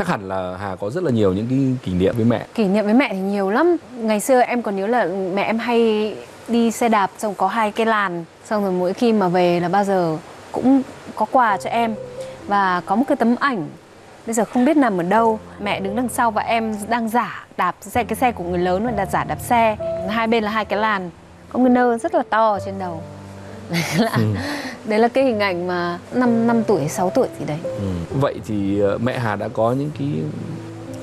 chắc hẳn là Hà có rất là nhiều những cái kỷ niệm với mẹ. Kỷ niệm với mẹ thì nhiều lắm. Ngày xưa em còn nhớ là mẹ em hay đi xe đạp xong có hai cái làn xong rồi mỗi khi mà về là bao giờ cũng có quà cho em. Và có một cái tấm ảnh bây giờ không biết nằm ở đâu. Mẹ đứng đằng sau và em đang giả đạp xe cái xe của người lớn và đặt giả đạp xe. Hai bên là hai cái làn có cái nơ rất là to ở trên đầu. Là, Ừ. đấy là cái hình ảnh mà năm năm tuổi 6 tuổi gì đấy. Ừ. vậy thì ờ, mẹ Hà đã có những cái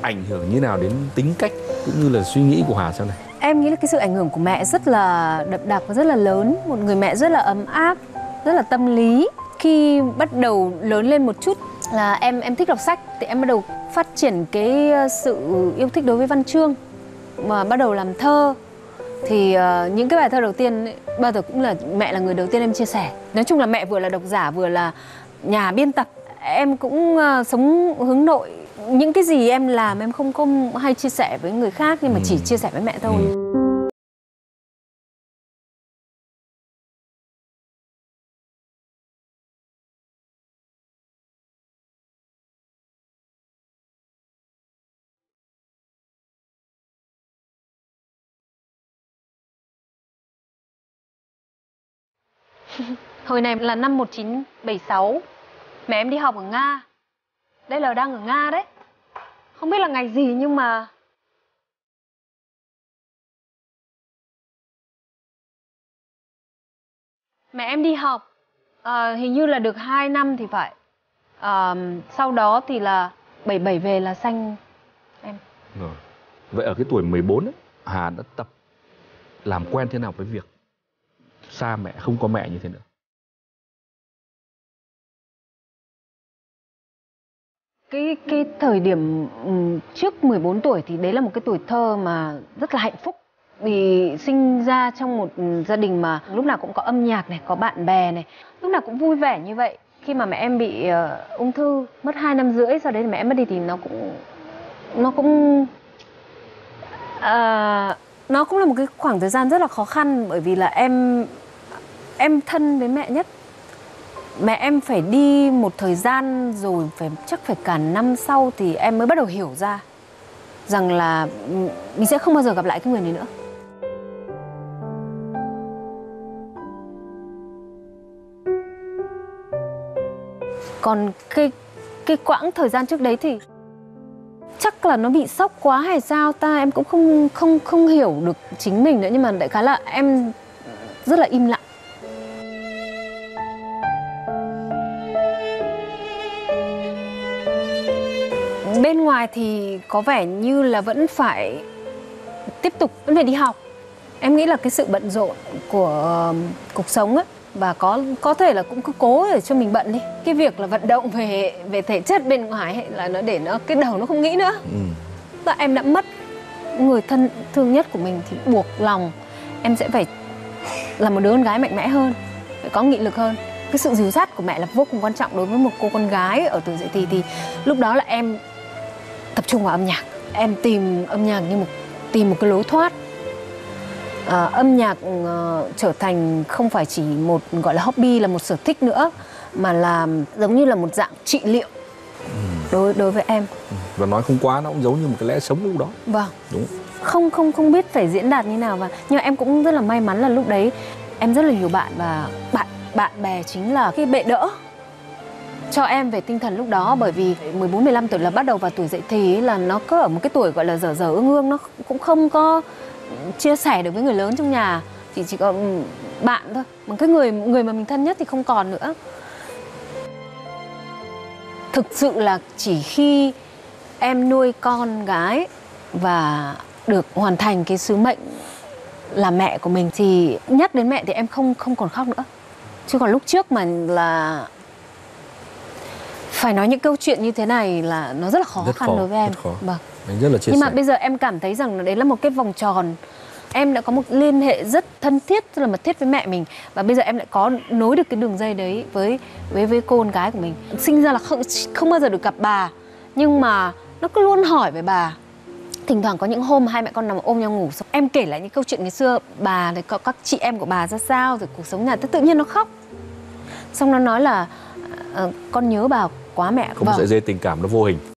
ảnh hưởng như nào đến tính cách cũng như là suy nghĩ của Hà sau này? Em nghĩ là cái sự ảnh hưởng của mẹ rất là đậm đặc và rất là lớn. Một người mẹ rất là ấm áp, rất là tâm lý. Khi bắt đầu lớn lên một chút là em em thích đọc sách Thì em bắt đầu phát triển cái ờ, sự yêu thích đối với văn chương Mà bắt đầu làm thơ Thì ờ, những cái bài thơ đầu tiên ấy, bao giờ cũng là mẹ là người đầu tiên em chia sẻ Nói chung là mẹ vừa là độc giả vừa là nhà biên tập Em cũng ờ, sống hướng nội những cái gì em làm em không có hay chia sẻ với người khác nhưng mà chỉ Ừ. chia sẻ với mẹ thôi Ừ. Hồi này là năm 1976 Mẹ em đi học ở Nga. Đây là đang ở Nga đấy. Không biết là ngày gì nhưng mà Mẹ em đi học. À, Hình như là được 2 năm thì phải. À, Sau đó thì là 77 về là sanh em. Rồi. Vậy ở cái tuổi 14 ấy, Hà đã tập làm quen thế nào với việc xa mẹ, không có mẹ như thế nữa? cái cái thời điểm ừ, trước 14 tuổi thì đấy là một cái tuổi thơ mà rất là hạnh phúc. Vì sinh ra trong một gia đình mà lúc nào cũng có âm nhạc này có bạn bè này. Lúc nào cũng vui vẻ như vậy. Khi mà mẹ em bị uh, ung thư mất 2 năm rưỡi sau đấy thì mẹ em mất đi thì nó cũng nó cũng uh, nó cũng là một cái khoảng thời gian rất là khó khăn. Bởi vì là em em thân với mẹ nhất. Mẹ em phải đi một thời gian rồi phải, chắc phải cả năm sau thì em mới bắt đầu hiểu ra rằng là ừ, mình sẽ không bao giờ gặp lại cái người này nữa. Còn cái cái quãng thời gian trước đấy thì chắc là nó bị sốc quá hay sao ta? Em cũng không không không hiểu được chính mình nữa nhưng mà đại khái là em rất là im lặng. Bên ngoài thì có vẻ như là vẫn phải tiếp tục vẫn phải đi học. Em nghĩ là cái sự bận rộn của um, cuộc sống ấy và có có thể là cũng cứ cố để cho mình bận đi. Cái việc là vận động về về thể chất bên ngoài ấy, là nó để nó cái đầu nó không nghĩ nữa. Ừ. và em đã mất người thân thương nhất của mình thì buộc lòng em sẽ phải là một đứa con gái mạnh mẽ hơn phải có nghị lực hơn. Cái sự dìu dắt của mẹ là vô cùng quan trọng đối với một cô con gái ở tuổi dậy thì thì lúc đó là em tập trung vào âm nhạc. Em tìm âm nhạc như một tìm một cái lối thoát. À, âm nhạc ờ, trở thành không phải chỉ một gọi là hobby là một sở thích nữa mà là giống như là một dạng trị liệu đối đối với em. Và nói không quá nó cũng giống như một cái lẽ sống lúc đó. vâng. Đúng. không không không biết phải diễn đạt như nào và nhưng mà em cũng rất là may mắn là lúc đấy em rất là nhiều bạn và bạn bạn bè chính là cái bệ đỡ cho em về tinh thần lúc đó bởi vì 14 15 tuổi là bắt đầu vào tuổi dậy thì ấy, là nó cứ ở một cái tuổi gọi là dở dở ương ương nó cũng không có chia sẻ được với người lớn trong nhà chỉ chỉ có bạn thôi. Mà cái người người mà mình thân nhất thì không còn nữa. Thực sự là chỉ khi em nuôi con gái và được hoàn thành cái sứ mệnh là mẹ của mình thì nhắc đến mẹ thì em không không còn khóc nữa. Chứ còn lúc trước mà là phải nói những câu chuyện như thế này là nó rất là khó Rất khăn khó, đối với em. rất khó. vâng. Anh rất là chia nhưng sẻ. mà bây giờ em cảm thấy rằng đấy là một cái vòng tròn. Em đã có một liên hệ rất thân thiết rất là mật thiết với mẹ mình. Và bây giờ em lại có nối được cái đường dây đấy với với với cô con gái của mình. Sinh ra là không không bao giờ được gặp bà. Nhưng mà nó cứ luôn hỏi về bà. Thỉnh thoảng có những hôm hai mẹ con nằm ôm nhau ngủ xong em kể lại những câu chuyện ngày xưa bà thì có các chị em của bà ra sao rồi cuộc sống nhà tự nhiên nó khóc. Xong nó nói là "Ờ, con nhớ bà quá mẹ Có một sợi dây tình cảm nó vô hình.